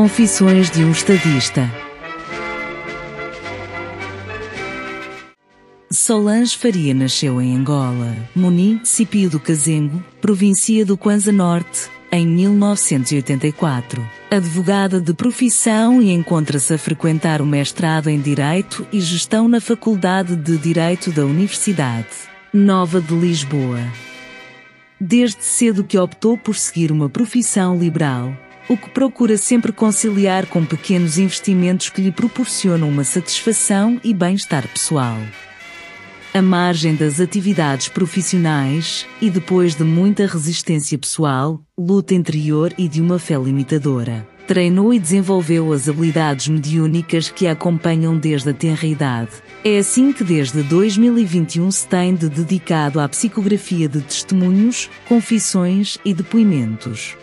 Confissões de um Estadista. Solange Faria nasceu em Angola, município do Cazengo, província do Kwanza Norte, em 1984. Advogada de profissão e encontra-se a frequentar o mestrado em Direito e Gestão na Faculdade de Direito da Universidade Nova de Lisboa. Desde cedo que optou por seguir uma profissão liberal, o que procura sempre conciliar com pequenos investimentos que lhe proporcionam uma satisfação e bem-estar pessoal. À margem das atividades profissionais, e depois de muita resistência pessoal, luta interior e de uma fé limitadora, treinou e desenvolveu as habilidades mediúnicas que a acompanham desde a tenra idade. É assim que desde 2021 se tem de dedicado à psicografia de testemunhos, confissões e depoimentos.